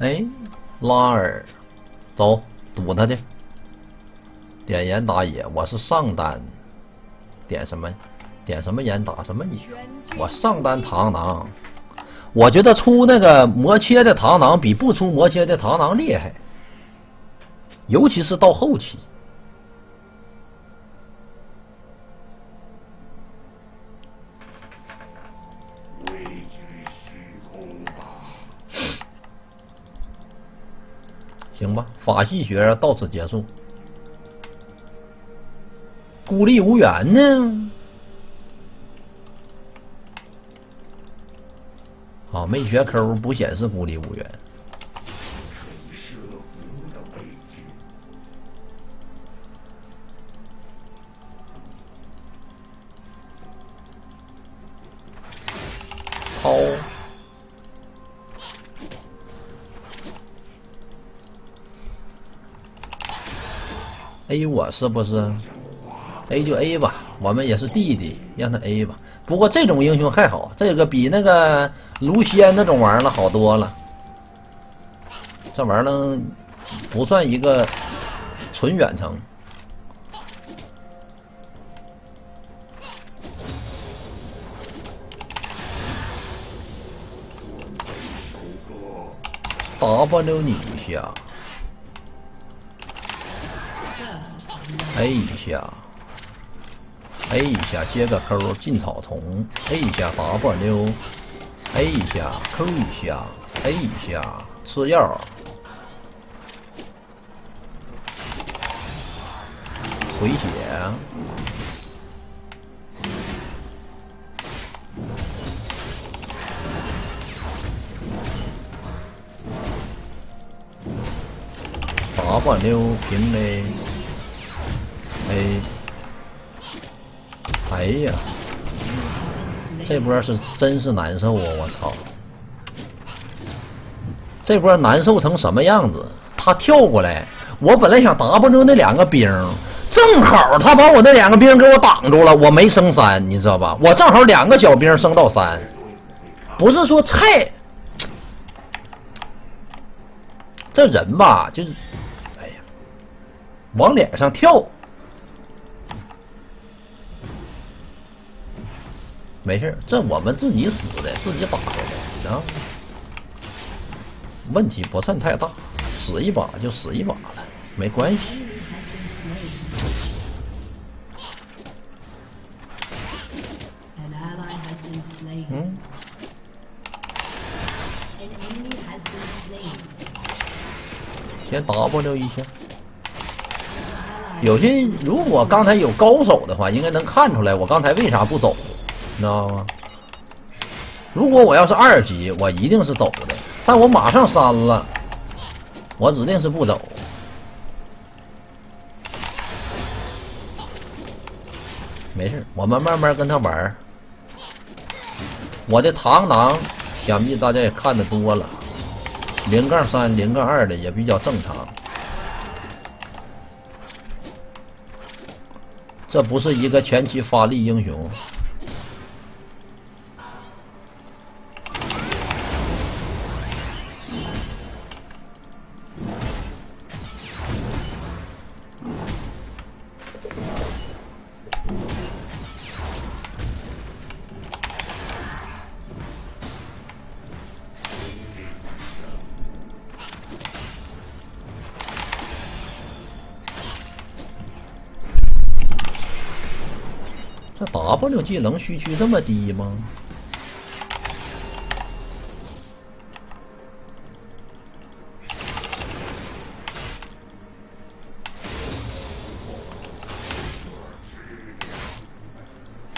哎，拉尔，走，堵他去。点烟打野，我是上单。点什么？点什么烟打什么野？我上单螳螂。我觉得出那个魔切的螳螂比不出魔切的螳螂厉害，尤其是到后期。行吧，法系学到此结束。孤立无援呢？好，没学 Q 不显示孤立无援。好。A 我是不是？A 就 A 吧，我们也是弟弟，让他 A 吧。不过这种英雄还好，这个比那个卢仙那种玩意儿好多了。这玩意儿不算一个纯远程。W 你一下。A 一下，A 一下接个 Q 进草丛，A 一下 W，A 一下 Q 一下，A 一下吃药，回血，W 平嘞。哎，哎呀，这波是真是难受啊！我操，这波难受成什么样子？他跳过来，我本来想 W 那两个兵，正好他把我那两个兵给我挡住了，我没升三，你知道吧？我正好两个小兵升到三，不是说菜，这人吧，就是，哎呀，往脸上跳。没事这我们自己死的，自己打的啊，问题不算太大，死一把就死一把了，没关系。嗯。先 W 一下。有些如果刚才有高手的话，应该能看出来我刚才为啥不走。你知道吗？如果我要是二级，我一定是走的。但我马上删了，我指定是不走。没事，我们慢慢跟他玩。我的螳螂，想必大家也看的多了，零杠三、零杠二的也比较正常。这不是一个前期发力英雄。技能需区这么低吗？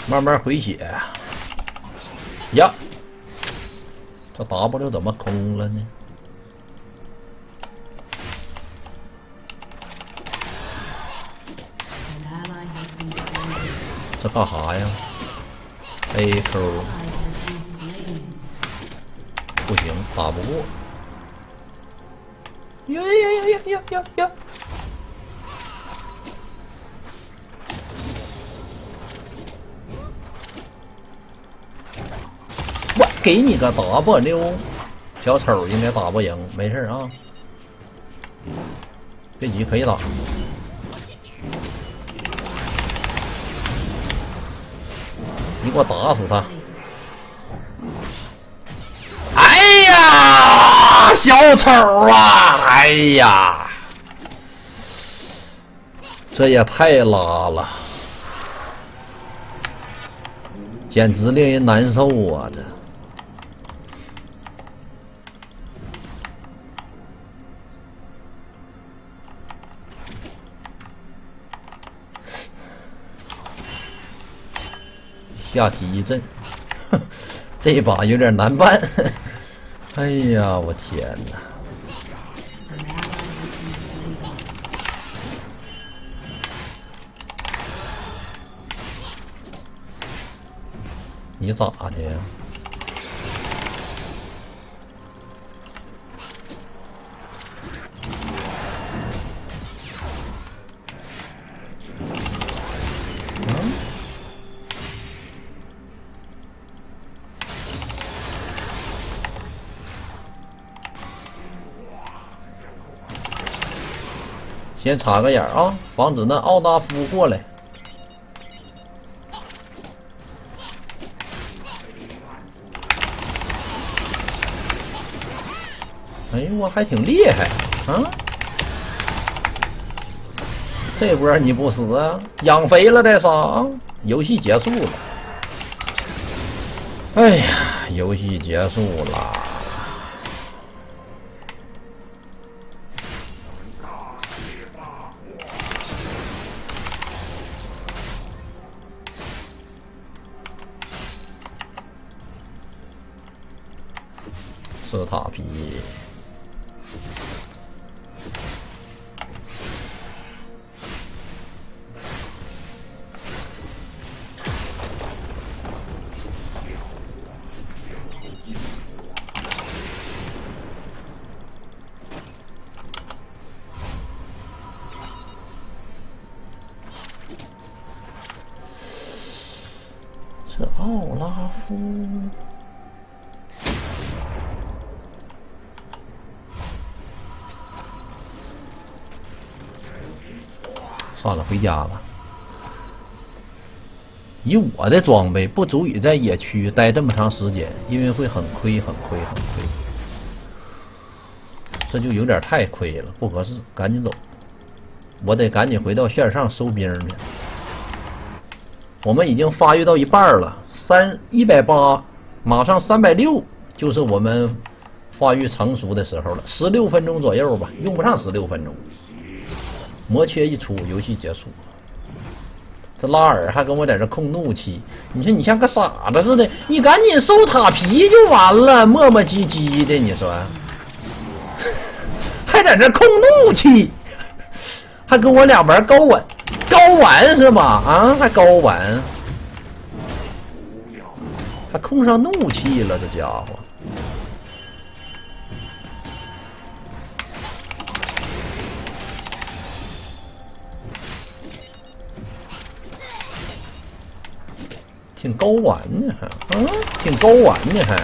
慢慢回血呀！这 W 怎么空了呢？这干啥呀？A Q 不行，打不过。呀呀呀呀呀呀呀！我给你个 W，小丑应该打不赢，没事啊。别急，可以打。你给我打死他！哎呀，小丑啊！哎呀，这也太拉了，简直令人难受啊！这。下体一震，这把有点难办。哎呀，我天哪！你咋的呀？先插个眼啊，防止那奥达夫过来。哎呦，我还挺厉害啊！这波你不死啊？养肥了再杀啊，游戏结束了。哎呀，游戏结束了。塔皮，家吧。以我的装备，不足以在野区待这么长时间，因为会很亏，很亏，很亏。这就有点太亏了，不合适，赶紧走。我得赶紧回到线上收兵去。我们已经发育到一半了，三一百八，马上三百六，就是我们发育成熟的时候了。十六分钟左右吧，用不上十六分钟。魔切一出，游戏结束。这拉尔还跟我在这控怒气，你说你像个傻子似的，你赶紧收塔皮就完了，磨磨唧唧的，你说，还在这控怒气，还跟我俩玩高玩，高玩是吧？啊，还高玩，还控上怒气了，这家伙。挺高玩呢，还嗯，挺高玩呢，还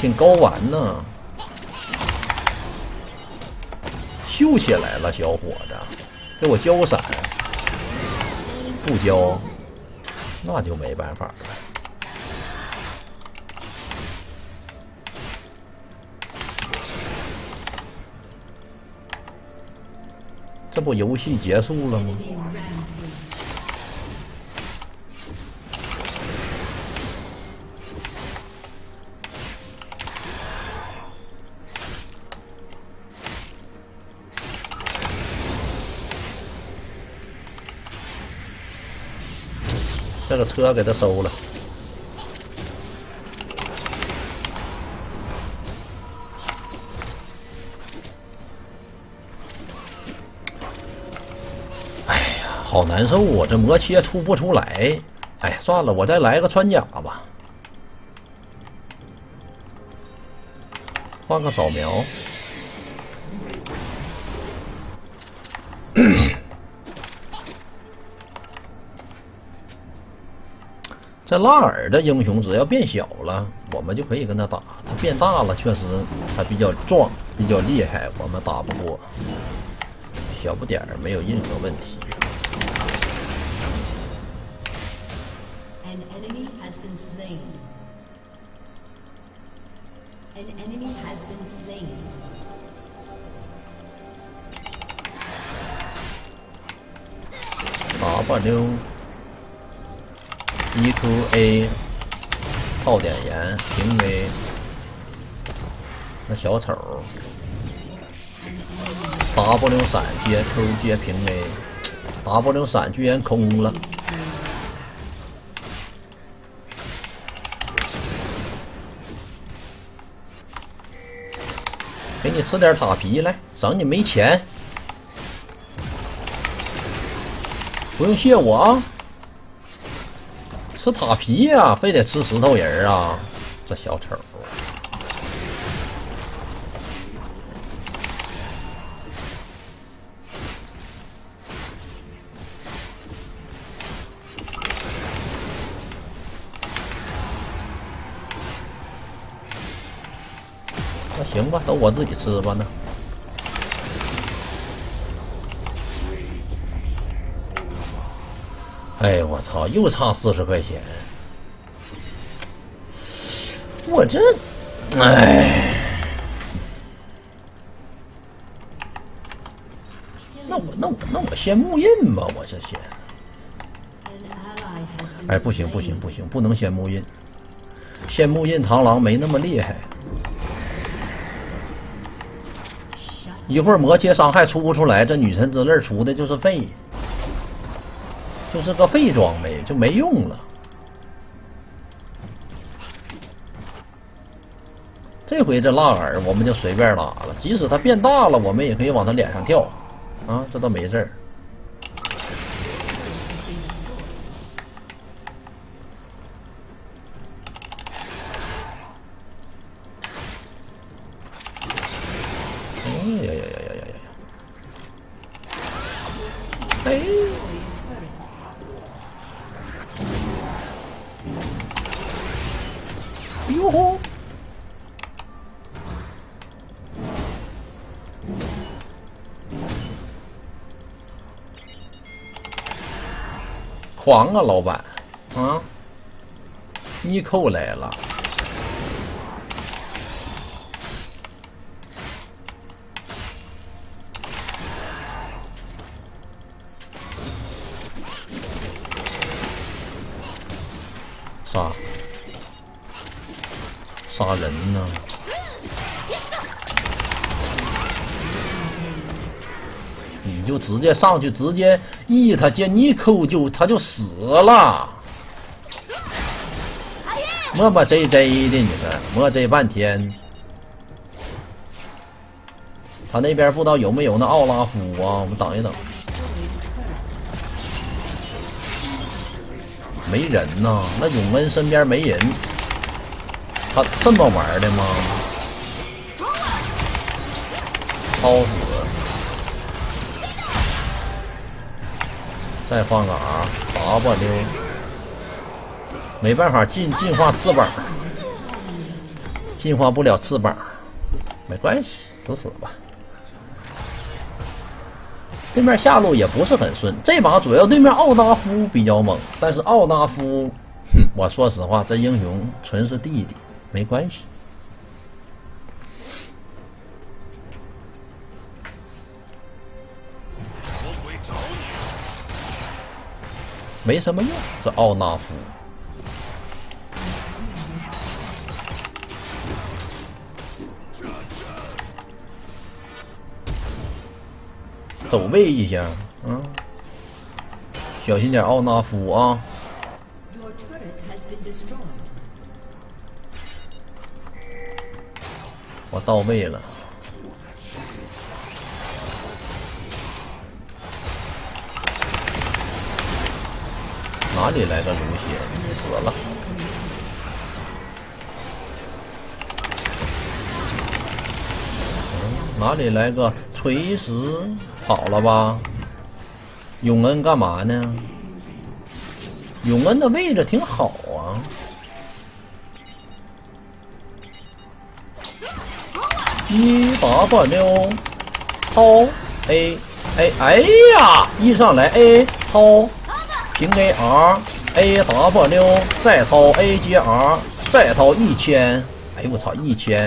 挺高玩呢，秀起来了，小伙子，给我交闪，不交，那就没办法了。这不游戏结束了吗？这个车给他收了。哎呀，好难受啊！这魔切出不出来。哎，算了，我再来个穿甲吧，换个扫描。这拉尔的英雄只要变小了，我们就可以跟他打。他变大了，确实他比较壮，比较厉害，我们打不过。小不点儿没有任何问题。W E Q A 泡点盐平 A 那小丑 W 闪接 Q 接平 A W 闪居然空了，给你吃点塔皮来，省你没钱。不用谢我啊！吃塔皮呀，非得吃石头人啊！这小丑，那行吧，都我自己吃吧那。哎，我操！又差四十块钱，我这，哎，那我那我那我先木印吧，我这先。哎，不行不行不行，不能先木印，先木印螳螂没那么厉害，一会儿魔切伤害出不出来，这女神之泪出的就是废。就是个废装备，就没用了。这回这浪耳我们就随便打了，即使它变大了，我们也可以往它脸上跳，啊，这倒没事儿。哟吼！狂啊，老板！啊，尼寇来了！杀人呢！你就直接上去，直接 E 他接尼扣就他就死了。磨磨唧唧的，你说磨这半天。他那边不知道有没有那奥拉夫啊？我们等一等。没人呐，那永恩身边没人。他这么玩的吗？超死！再放个 R，W，没办法进进化翅膀，进化不了翅膀，没关系，死死吧。对面下路也不是很顺，这把主要对面奥达夫比较猛，但是奥达夫，哼，我说实话，这英雄纯是弟弟。没关系，没什么用。这奥纳夫走位一下，嗯，小心点，奥纳夫啊。我到位了，哪里来个卢血？死了！哪里来个锤石？跑了吧？永恩干嘛呢？永恩的位置挺好啊。一 W 掏 A A，哎呀，一上来 A 掏。平 A R A W 再掏 A 接 R 再掏一千，哎呦我操一千，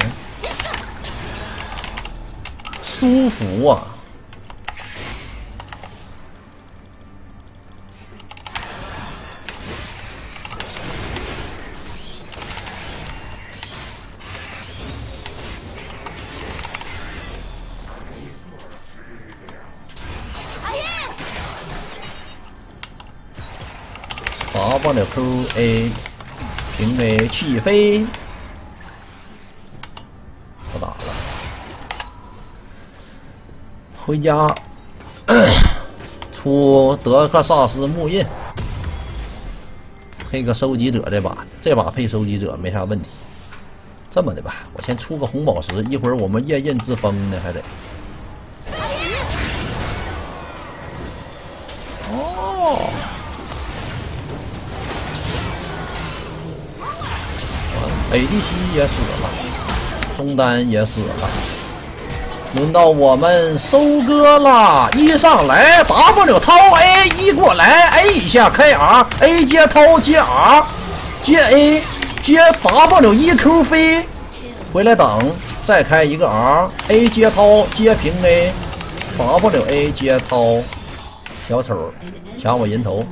舒服啊。！W A 平 A 起飞，不打了，回家出德克萨斯木印，配个收集者这把，这把配收集者没啥问题。这么的吧，我先出个红宝石，一会儿我们夜刃之风呢还得。ADC 也死了，中单也死了，轮到我们收割了。一上来 W 掏 A，一过来 A 一下开 R，A 接掏接 R，接 A 接 W 一 Q 飞，回来等再开一个 R，A 接掏接平 A，W A 接掏，小丑抢我人头，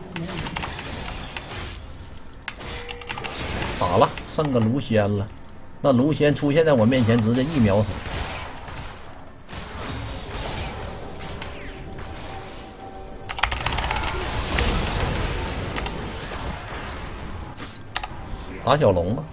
打了。剩个卢仙了，那卢仙出现在我面前，直接一秒死。打小龙吧。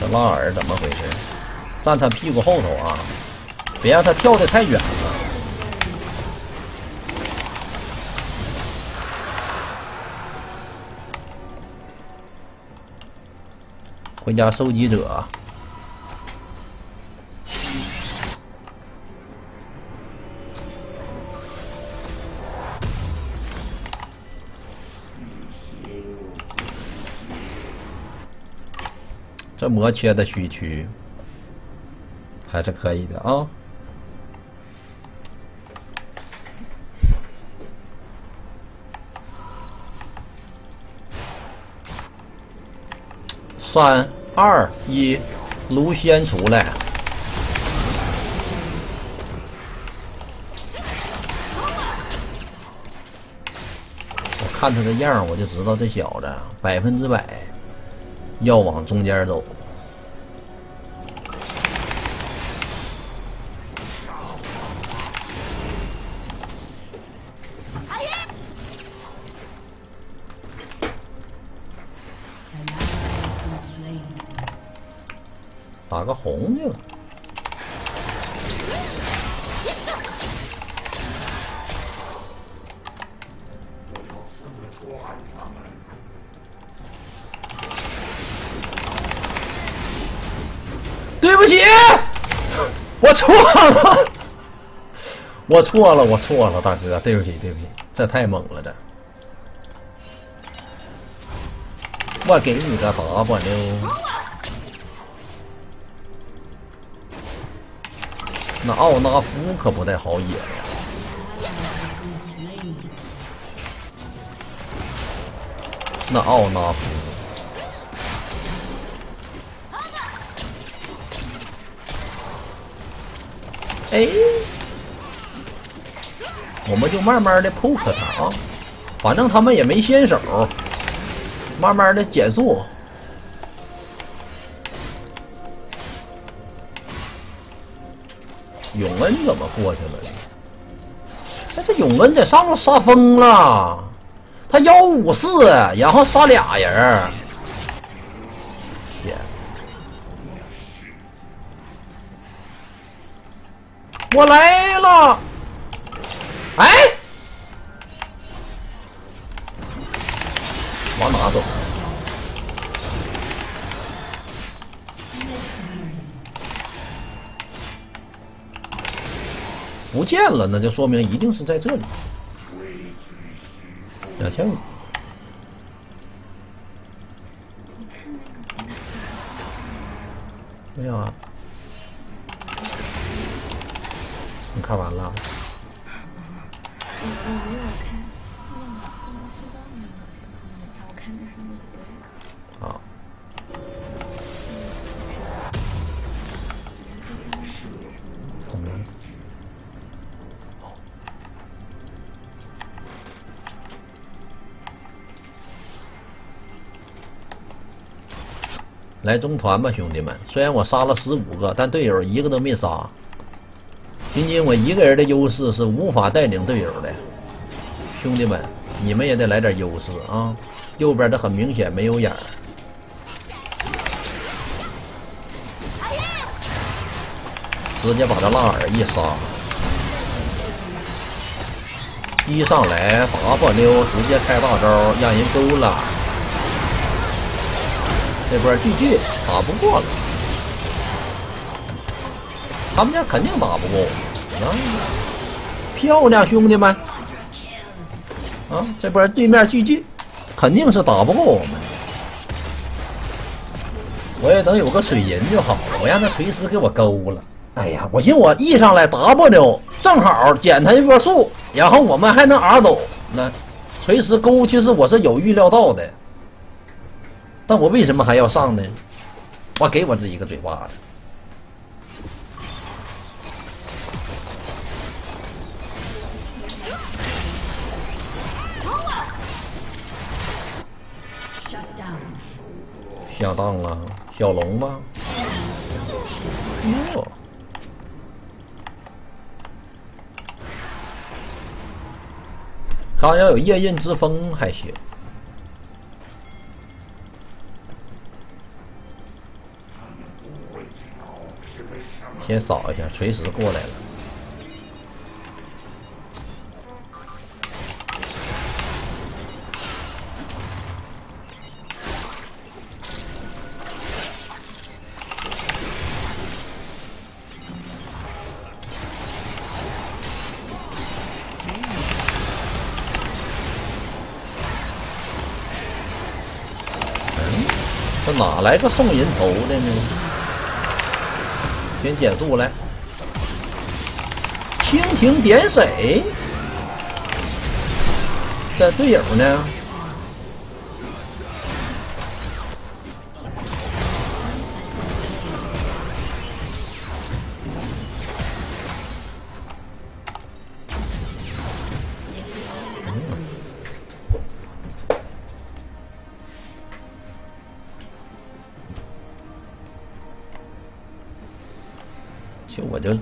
这拉尔怎么回？站他屁股后头啊！别让他跳的太远了。回家收集者，这魔切的虚区。还是可以的啊，三二一，卢仙出来，我看他的样我就知道这小子百分之百要往中间走。我错了，我错了，大哥，对不起，对不起，这太猛了，这，我给你个 W。那奥纳夫可不太好野呀，那奥纳夫，哎，我们就慢慢的 poke 他啊，反正他们也没先手，慢慢的减速。永恩怎么过去了？哎，这永恩在上面杀疯了，他幺五四，然后杀俩人。天！我来了！哎！往哪走？不见了那就说明一定是在这里。两千五没有啊。你看完了。我我没有看。来中团吧，兄弟们！虽然我杀了十五个，但队友一个都没杀。仅仅我一个人的优势是无法带领队友的，兄弟们，你们也得来点优势啊！右边的很明显没有眼儿，直接把这拉尔一杀，一上来 W 直接开大招，让人勾了。这波 GG 打不过了，他们家肯定打不过我。啊，漂亮，兄弟们！啊，这波对面 GG 肯定是打不过我们。我也能有个水银就好了，我让他锤石给我勾了。哎呀，我寻思我 E 上来 W 正好减他一波速，然后我们还能 R 走。那锤石勾，其实我是有预料到的。但我为什么还要上呢？我给我自己一个嘴巴子。下当了，小龙吧？哟，他要有夜刃之风还行。先扫一下，锤石过来了。哪来个送人头的呢？先减速来，蜻蜓点水，这队友呢？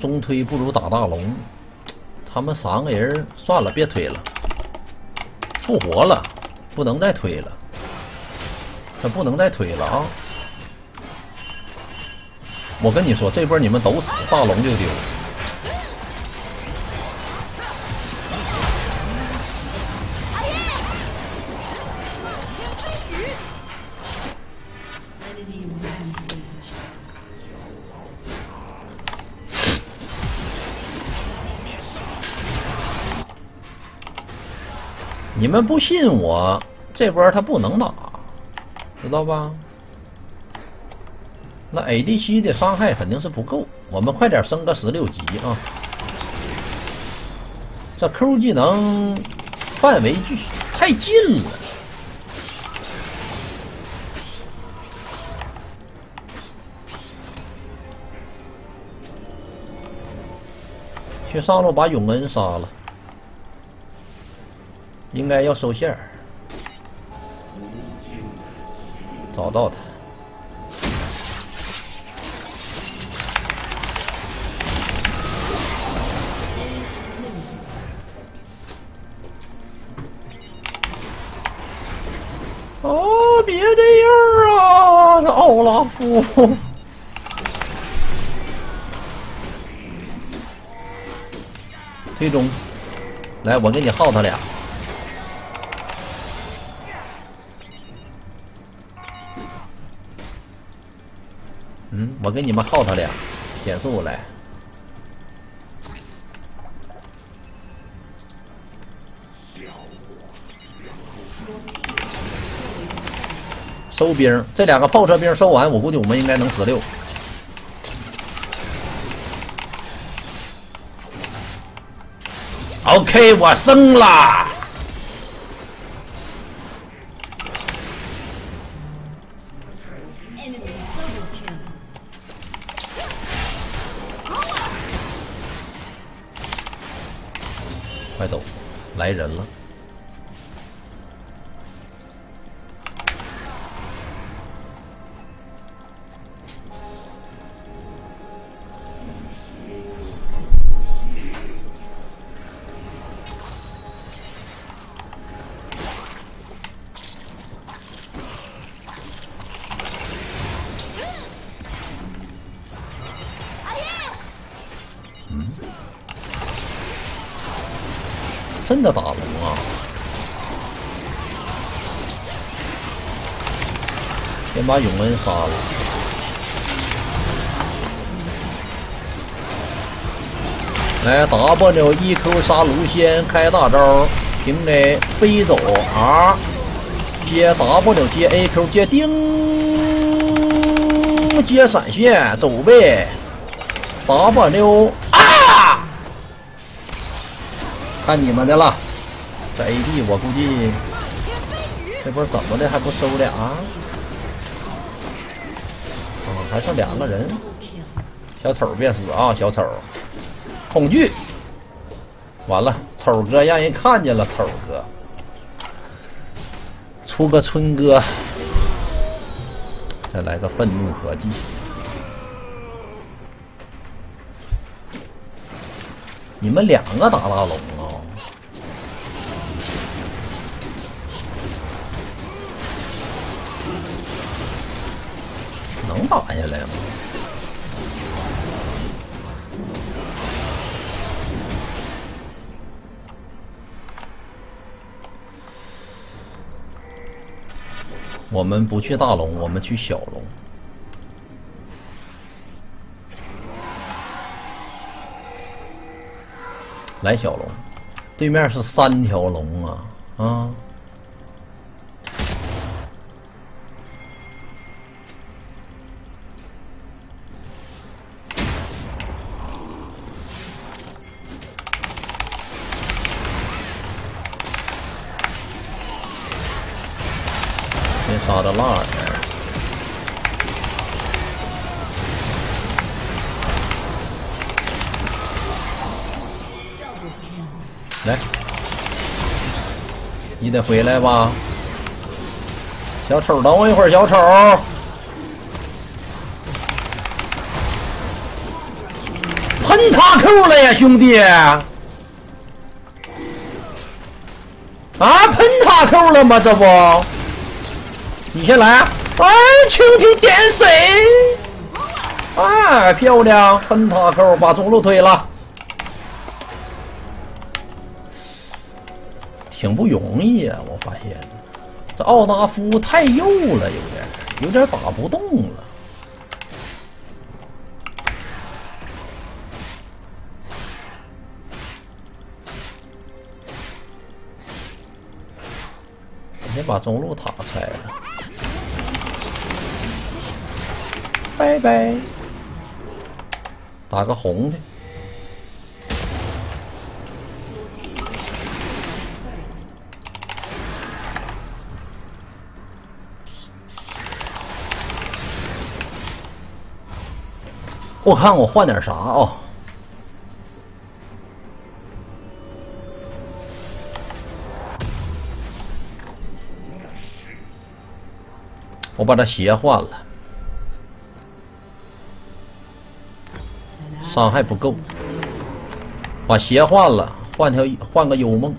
中推不如打大龙，他们三个人算了，别推了，复活了，不能再推了，这不能再推了啊！我跟你说，这波你们都死，大龙就丢。你们不信我，这波他不能打，知道吧？那 ADC 的伤害肯定是不够，我们快点升个十六级啊！这 Q 技能范围距太近了，去上路把永恩杀了。应该要收线儿，找到他。哦，别这样啊！这奥拉夫，推中，来，我给你耗他俩。我给你们耗他俩，减速来。收兵，这两个炮车兵收完，我估计我们应该能十六。OK，我升了。来人真的打龙啊！先把永恩杀了，来 W E Q 杀卢仙，开大招，平 A 飞走 R，接 W 接 A Q 接丁，接闪现走呗，W。看你们的了，这 AD 我估计这波怎么的还不收俩？啊，还剩两个人，小丑别死啊！小丑，恐惧，完了，丑哥让人看见了，丑哥出个春哥，再来个愤怒合击。你们两个打大龙？打下来了？我们不去大龙，我们去小龙。来小龙，对面是三条龙啊啊！先杀的辣点。来，你得回来吧，小丑，等我一会儿，小丑，喷他 Q 了呀，兄弟！啊，喷他 Q 了吗？这不，你先来，哎，蜻蜓点水，哎，漂亮，喷塔扣把中路推了。挺不容易啊，我发现这奥达夫太幼了，有点有点打不动了。先把中路塔拆了，拜拜，打个红的。我看我换点啥啊？我把这鞋换了，伤害不够，把鞋换了，换条换个幽梦。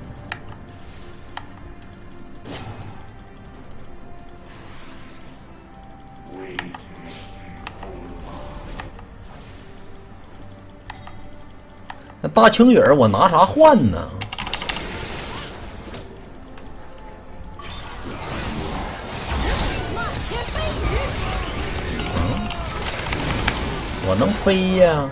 那大青雨儿，我拿啥换呢？我能飞呀？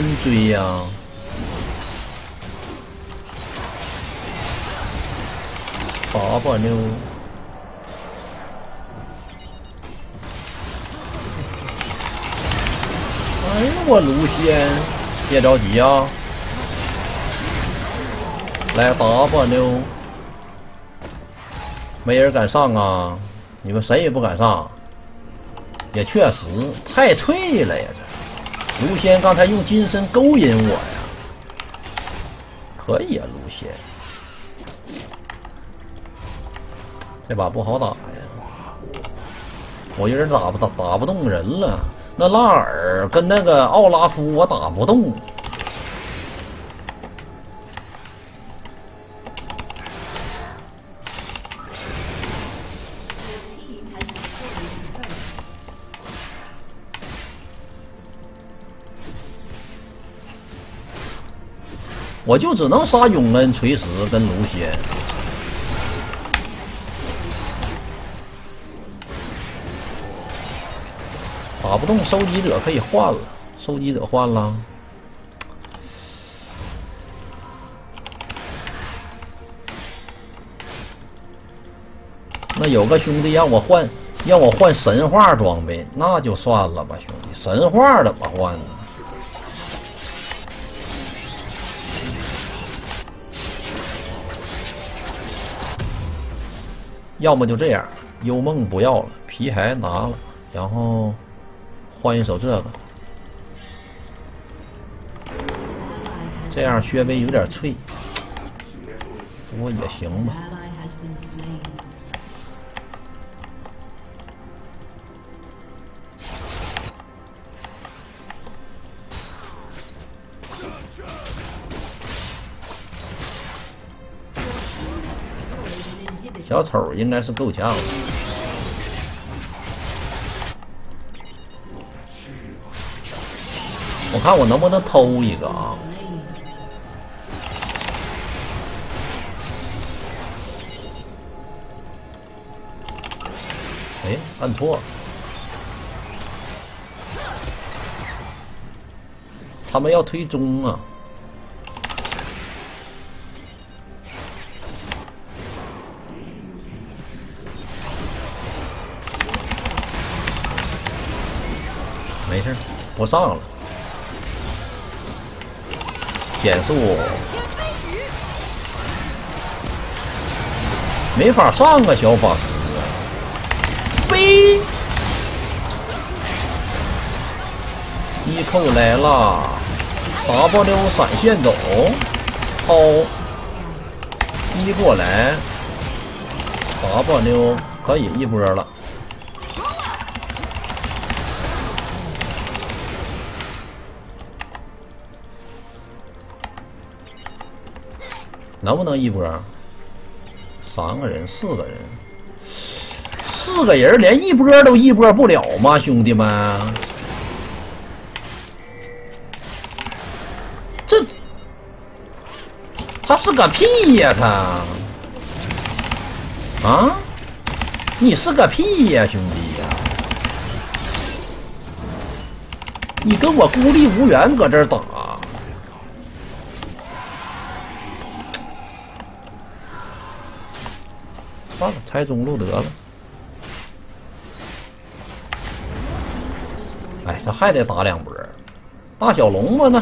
真追呀。打我妞。哎呦，我卢仙，别着急啊。来打我妞。没人敢上啊，你们谁也不敢上，也确实太脆了呀。卢仙刚才用金身勾引我呀，可以啊，卢仙，这把不好打呀，我一人打不打打不动人了。那拉尔跟那个奥拉夫，我打不动。我就只能杀永恩、锤石跟卢仙，打不动收集者可以换了，收集者换了。那有个兄弟让我换，让我换神话装备，那就算了吧，兄弟，神话怎么换呢？要么就这样，幽梦不要了，皮孩拿了，然后换一首这个，这样薛微有点脆，不过也行吧。小丑应该是够呛了，我看我能不能偷一个啊？哎，按错了，他们要推中啊！没事，我上了，减速，没法上啊，小法师，飞，一扣来了，W 闪现走，抛，一过来，W 可以一波了。能不能一波？三个人，四个人，四个人连一波都一波不了吗？兄弟们，这他是个屁呀！他啊，你是个屁呀，兄弟呀！你跟我孤立无援搁这打。算了，拆中路得了。哎，这还得打两波，大小龙吗？那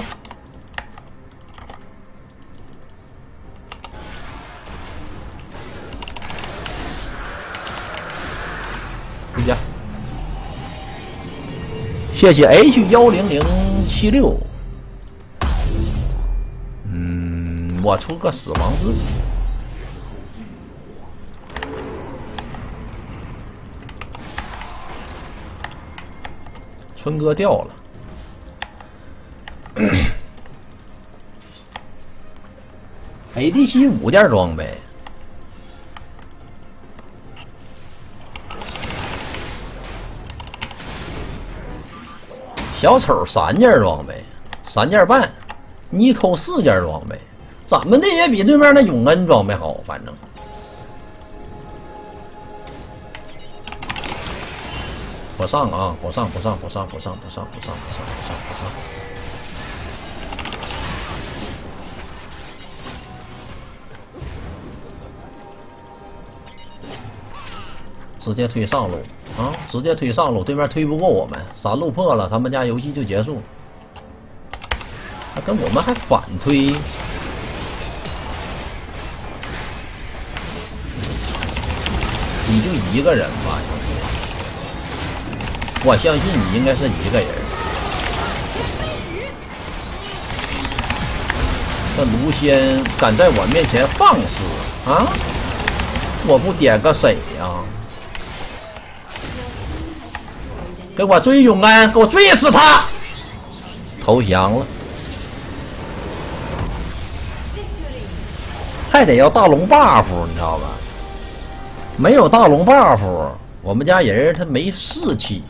回家。谢谢 H 幺零零七六。嗯，我出个死亡字。春哥掉了，ADC 五件装备，小丑三件装备，三件半，尼寇四件装备，怎么的也比对面那永恩装备好，反正。不上啊！不上，不上，不上，不上，不上，不上，不上，不上，不上。直接推上路啊！直接推上路，对面推不过我们，三路破了，他们家游戏就结束。他跟我们还反推，你就一个人吧，我相信你应该是一个人。这卢仙敢在我面前放肆啊！我不点个谁呀？给我追永安，给我追死他！投降了，还得要大龙 buff，你知道吧？没有大龙 buff，我们家人他没士气。